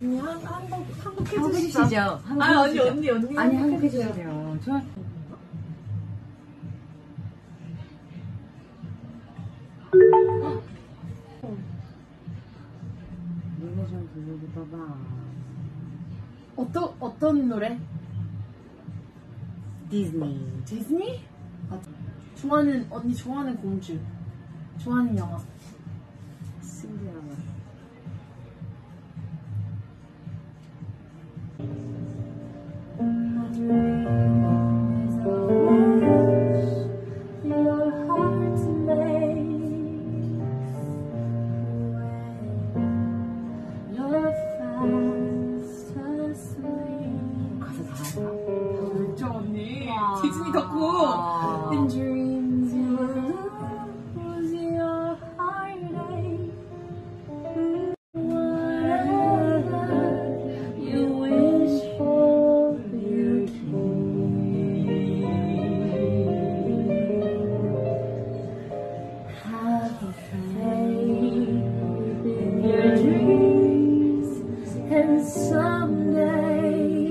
언니 한, 한국 한국 해주시죠. 한국 아 언니. 언니 언니 아니 해주셔야 돼요. 저 노래 좀 불러봐봐. 어떤 어떤 노래? 디즈니. 디즈니? 아, 좋아하는 언니 좋아하는 공주. 좋아하는 영화. 신기하다. 언니. 와. 디즈니 덕후. In dreams you lose your heartache. Whatever you wish for, you Have faith in your dreams, and someday.